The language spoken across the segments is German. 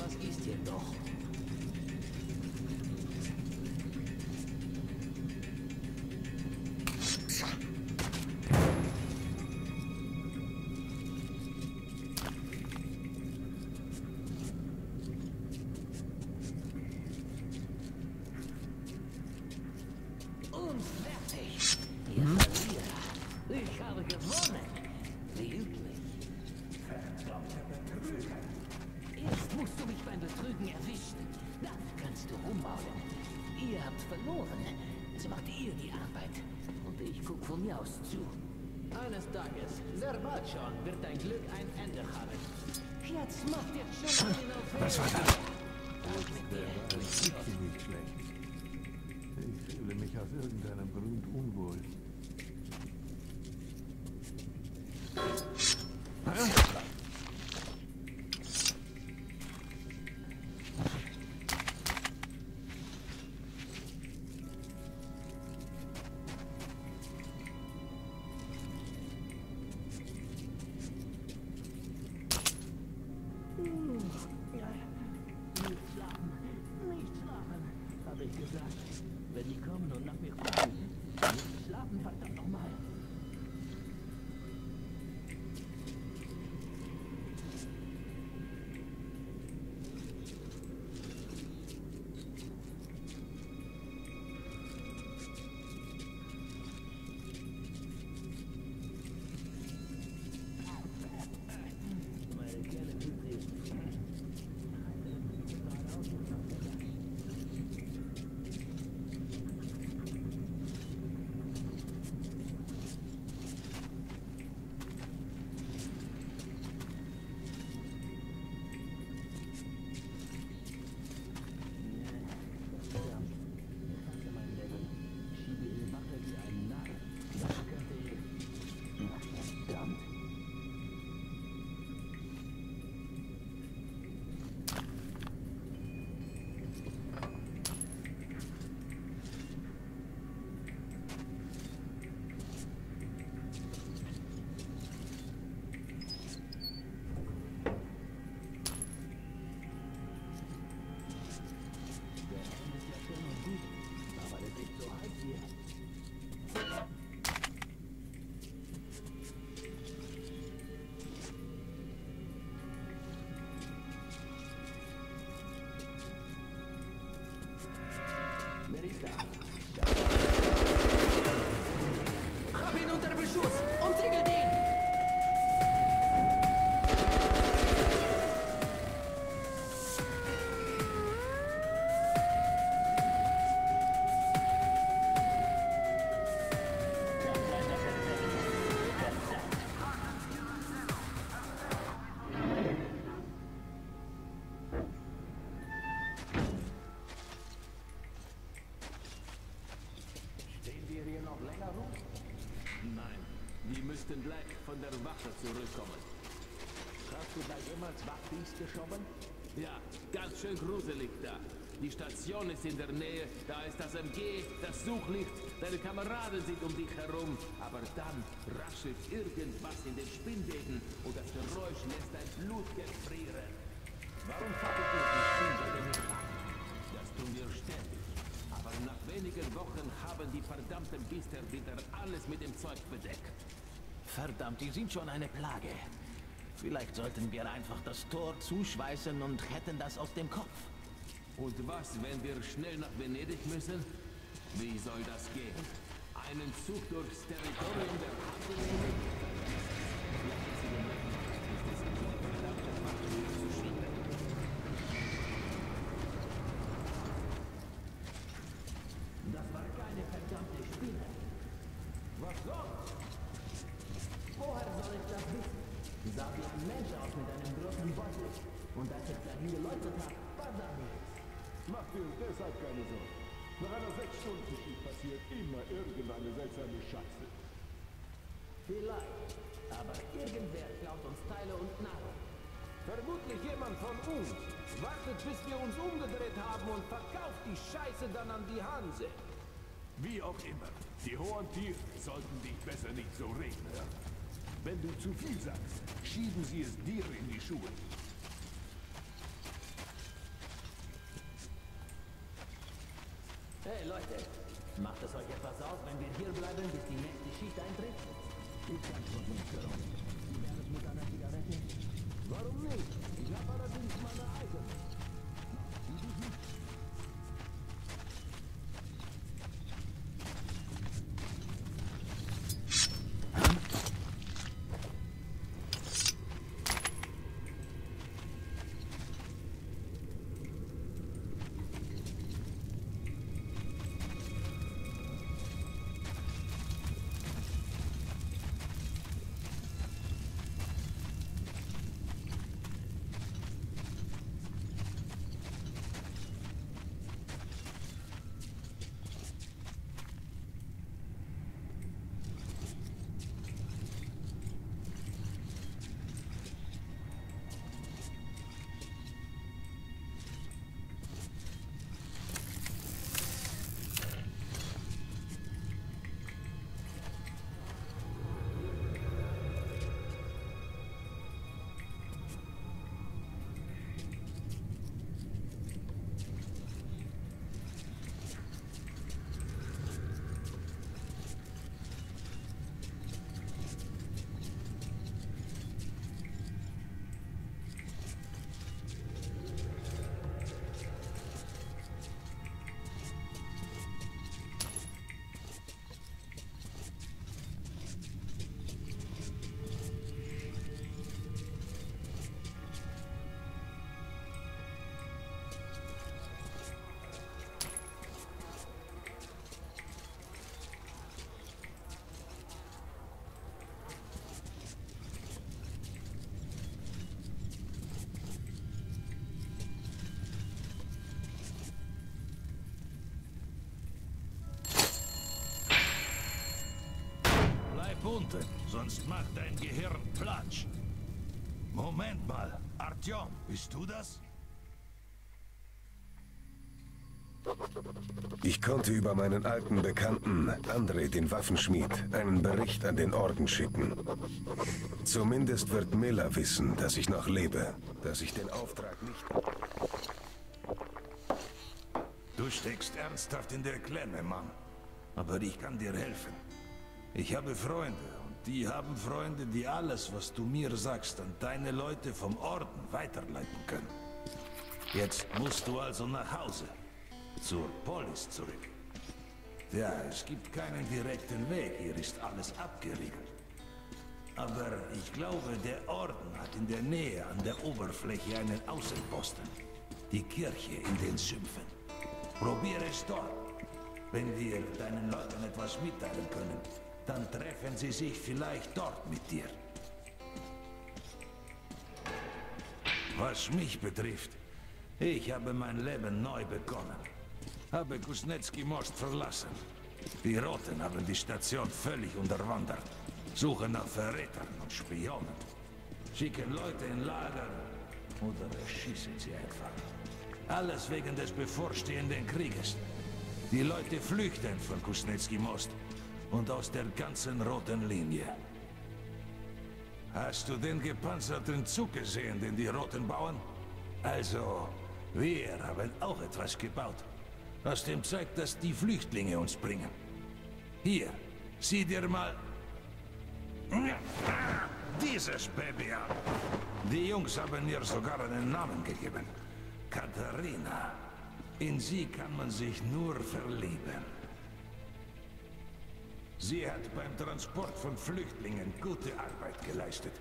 Irgendwas ist hier doch. Musst du mich beim Betrügen erwischen. Dann kannst du rummaulen. Ihr habt verloren. Also macht ihr die Arbeit. Und ich guck von mir aus zu. Eines Tages, sehr bald schon, wird dein Glück ein Ende haben. Jetzt macht ihr schon einen auf Was war das? Das ist nicht schlecht. Ich fühle mich aus irgendeinem Grund unwohl. stuff. Der Wache zurückkommen. Hast du da jemals Wachdienst geschoben? Ja, ganz schön gruselig da. Die Station ist in der Nähe, da ist das MG, das Suchlicht, deine Kameraden sind um dich herum. Aber dann raschelt irgendwas in den Spinnweben und das Geräusch lässt dein Blut gefrieren. Warum fackelt ihr die Spinnwege nicht ab? Das tun wir ständig. Aber nach wenigen Wochen haben die verdammten Biester wieder alles mit dem Zeug bedeckt. Verdammt, die sind schon eine Plage. Vielleicht sollten wir einfach das Tor zuschweißen und hätten das aus dem Kopf. Und was, wenn wir schnell nach Venedig müssen? Wie soll das gehen? Einen Zug durchs Territorium der nehmen? Nach einer Sechs-Stunden-Schicht passiert immer irgendeine seltsame Scheiße. Vielleicht. Aber irgendwer klaut uns Teile und Nahrung. Vermutlich jemand von uns. Wartet, bis wir uns umgedreht haben und verkauft die Scheiße dann an die Hanse. Wie auch immer, die hohen Tiere sollten dich besser nicht so reden hören. Wenn du zu viel sagst, schieben sie es dir in die Schuhe. Leute, macht es euch etwas aus, wenn wir hier bleiben, bis die nächste Schicht eintritt? Ich antworte nicht für uns. Wie wäre es mit einer Zigarette? Warum nicht? Ich habe allerdings meine eigene. Unten, sonst macht dein Gehirn Platsch. Moment mal, Artyom, bist du das? Ich konnte über meinen alten Bekannten, André, den Waffenschmied, einen Bericht an den Orden schicken. Zumindest wird Miller wissen, dass ich noch lebe, dass ich den Auftrag nicht... Du steckst ernsthaft in der Klemme, Mann. Aber ich kann dir helfen. Ich habe Freunde und die haben Freunde, die alles, was du mir sagst, an deine Leute vom Orden weiterleiten können. Jetzt musst du also nach Hause. Zur Polis zurück. Ja, es gibt keinen direkten Weg. Hier ist alles abgeriegelt. Aber ich glaube, der Orden hat in der Nähe an der Oberfläche einen Außenposten. Die Kirche in den Sümpfen. Probiere es dort. Wenn wir deinen Leuten etwas mitteilen können, dann treffen sie sich vielleicht dort mit dir. Was mich betrifft, ich habe mein Leben neu begonnen. Habe Kuznetski Most verlassen. Die Roten haben die Station völlig unterwandert. Suchen nach Verrätern und Spionen. Schicken Leute in Lager oder erschießen sie einfach. Alles wegen des bevorstehenden Krieges. Die Leute flüchten von Kuznetski Most und aus der ganzen roten Linie. Hast du den gepanzerten Zug gesehen, den die Roten bauen? Also, wir haben auch etwas gebaut. Was dem zeigt, dass die Flüchtlinge uns bringen. Hier, sieh dir mal... Dieses Baby an. Die Jungs haben ihr sogar einen Namen gegeben. Katharina. In sie kann man sich nur verlieben. Sie hat beim Transport von Flüchtlingen gute Arbeit geleistet.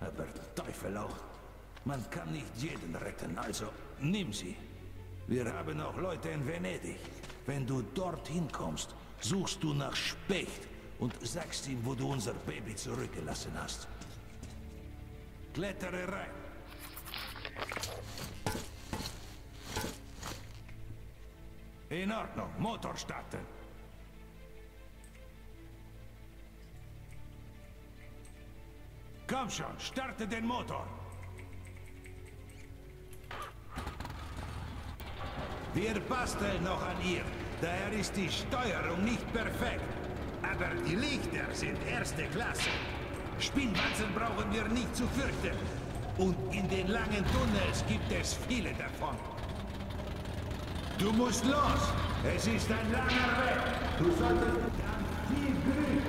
Aber Teufel auch. Man kann nicht jeden retten, also nimm sie. Wir haben auch Leute in Venedig. Wenn du dorthin kommst, suchst du nach Specht und sagst ihm, wo du unser Baby zurückgelassen hast. Klettere rein. In Ordnung, Motor starten. Komm schon, starte den Motor. Wir basteln noch an ihr. Daher ist die Steuerung nicht perfekt. Aber die Lichter sind erste Klasse. Spinnwanzen brauchen wir nicht zu fürchten. Und in den langen Tunnels gibt es viele davon. Du musst los! Es ist ein langer Weg. Du solltest ganz viel Glück